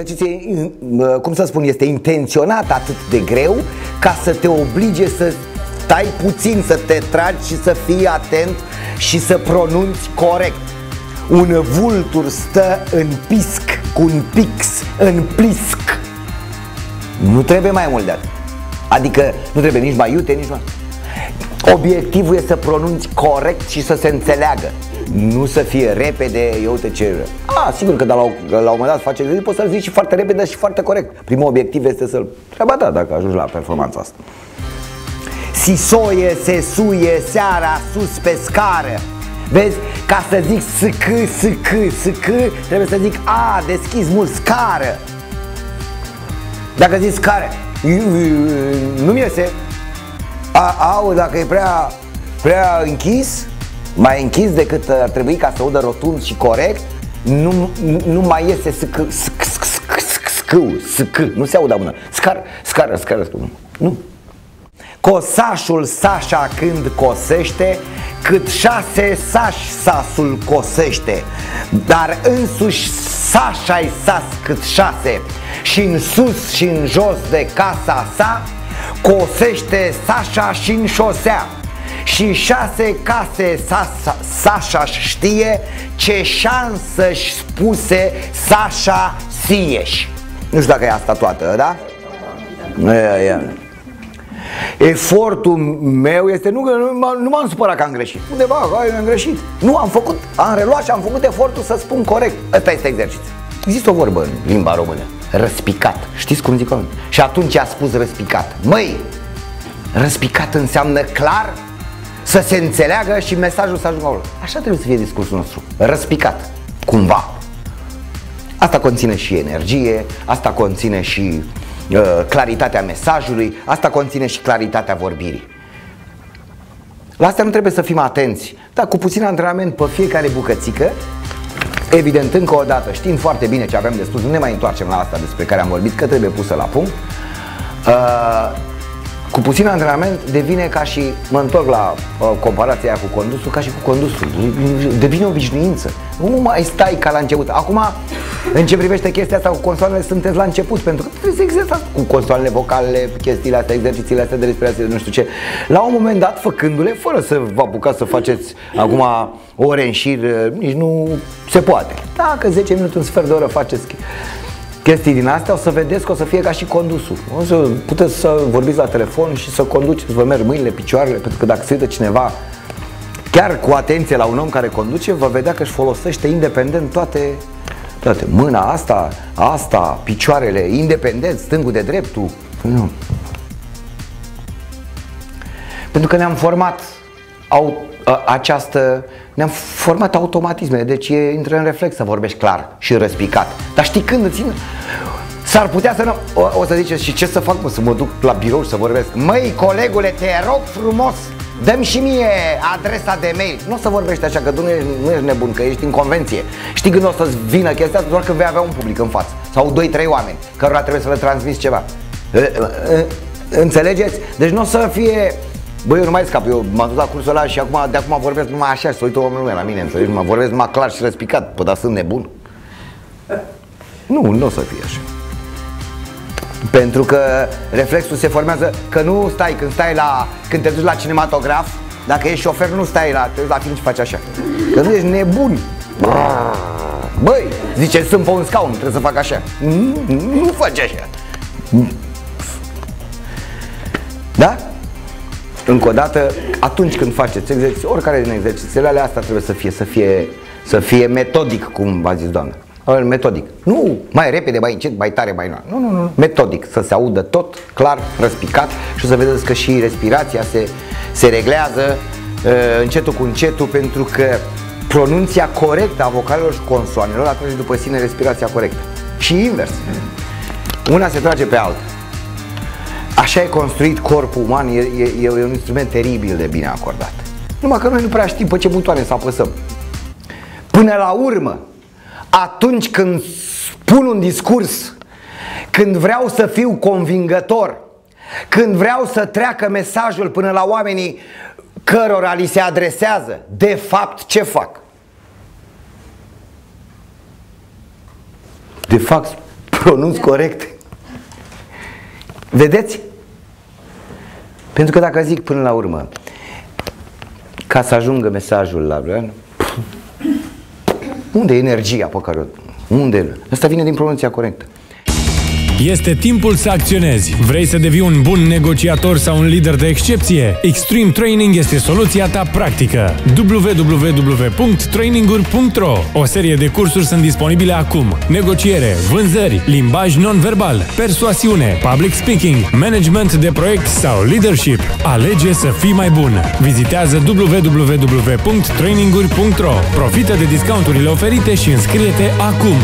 exercițiu, cum să spun, este intenționat atât de greu ca să te oblige să stai puțin, să te tragi și să fii atent și să pronunți corect. Un vultur stă în pisc cu un pix în plisc. Nu trebuie mai mult de atât. Adică nu trebuie nici mai iute, nici mai... Obiectivul este să pronunți corect și să se înțeleagă Nu să fie repede, eu uite ce... A, sigur că de la, la un moment dat face poți să-l zici și foarte repede și foarte corect. Primul obiectiv este să-l... Treaba ta dacă ajungi la performanța asta. Sisoie, se suie, seara, sus pe scară. Vezi? Ca să zic SC, SC, SC Trebuie să zic A, deschis mult, scară. Dacă zici scară Nu-mi iese. A, au, dacă e prea, prea închis Mai închis decât ar trebui ca să udă rotund și corect Nu, nu mai iese sc, sc, sc, sc, sc, sc, sc, nu se audă mână. Scar, scară, scară, scară Nu. Cosașul Sașa când cosește Cât șase sași sasul cosește. Dar însuși Sașa-i sas cât șase. Și în sus și în jos de casa sa Cosește Sașa și în șosea și șase case Sasa, Sașa știe ce șansă-și spuse Sașa Sieș. Nu știu dacă e asta toată, da? E, e. Efortul meu este nu că nu m-am supărat că am greșit. Undeva, am greșit. Nu am făcut, am reluat și am făcut efortul să spun corect. Ăsta este exercițiu Există o vorbă în limba română. Răspicat. Știți cum zic oameni? Și atunci a spus răspicat. Măi, răspicat înseamnă clar Să se înțeleagă și mesajul să ajungă Așa trebuie să fie discursul nostru Răspicat, cumva. Asta conține și energie Asta conține și uh, claritatea mesajului Asta conține și claritatea vorbirii. La asta nu trebuie să fim atenți Dar cu puțin antrenament pe fiecare bucățică Evident, încă o dată, știm foarte bine ce avem de spus, nu ne mai întoarcem la asta despre care am vorbit, că trebuie pusă la punct. Uh, cu puțin antrenament devine ca și, mă întorc la uh, comparația aia cu condusul, ca și cu condusul, devine o obișnuință. Nu mai stai ca la început. Acum, în ce privește chestia asta cu consoanele, sunteți la început, pentru că trebuie să exersați cu consoanele vocale, chestiile astea, exercițiile astea de respirație, nu știu ce. La un moment dat, făcându-le, fără să vă apucați să faceți acum ore în șir, nici nu se poate. Dacă 10 minute, un sfert de oră faceți chestii din astea, o să vedeți că o să fie ca și condusul. O să puteți să vorbiți la telefon și să conduceți, vă merg mâinile, picioarele, pentru că dacă se uită cineva chiar cu atenție la un om care conduce, va vedea că își folosește independent toate, toate. Mâna asta, asta, picioarele, independent, stângul de dreptul. Nu. Pentru că ne-am format au, a, această ne-am format automatismele, deci e, intră în reflex să vorbești clar și răspicat. Dar știi când îți S-ar putea să nu... O, o să ziceți, și ce să fac, mă, să mă duc la birou și să vorbesc? Măi, colegule, te rog frumos, dăm și mie adresa de mail. Nu o să vorbești așa, că tu nu ești, nu ești nebun, că ești în convenție. Știi când o să-ți vină chestia asta? Doar când vei avea un public în față. Sau 2-3 oameni, cărora trebuie să le transmiți ceva. Înțelegeți? Deci nu o să fie Băi, eu nu mai scap, eu m-am dus la cursul ăla și acum, de acum vorbesc numai așa și să uită oamenii la mine, înțelegi? Mă vorbesc numai clar și răspicat, păi dar sunt nebun? Nu, nu o să fie așa. Pentru că reflexul se formează că nu stai când stai la când te duci la cinematograf, dacă ești șofer nu stai la te duci la film și faci așa. Că nu ești nebun. Băi, zice, sunt pe un scaun, trebuie să fac așa. Nu, nu faci așa. Încă o dată, atunci când faceți exerciții, oricare din exercițiile alea, asta trebuie să fie, să fie, să fie metodic, cum v-a zis doamna. Metodic. Nu mai repede, mai încet, mai tare, mai nu. Nu, nu, nu. Metodic. Să se audă tot, clar, răspicat și o să vedeți că și respirația se, se reglează uh, încetul cu încetul pentru că pronunția corectă a vocalelor și consoanelor atunci după sine respirația corectă. Și invers. Una se trage pe alta. Așa e construit corpul uman, e, e, e un instrument teribil de bine acordat. Numai că noi nu prea știm pe ce butoane să apăsăm. Până la urmă, atunci când spun un discurs, când vreau să fiu convingător, când vreau să treacă mesajul până la oamenii cărora li se adresează, de fapt ce fac? De fapt pronunț corect. Vedeți? Pentru că dacă zic până la urmă, ca să ajungă mesajul la vrean, unde e energia pe care o... Unde? Asta vine din pronunția corectă. Este timpul să acționezi. Vrei să devii un bun negociator sau un lider de excepție? Extreme Training este soluția ta practică. www.traininguri.ro O serie de cursuri sunt disponibile acum. Negociere, vânzări, limbaj non-verbal, persoasiune, public speaking, management de proiect sau leadership. Alege să fii mai bun. Vizitează www.traininguri.ro Profită de discounturile oferite și înscrie-te acum.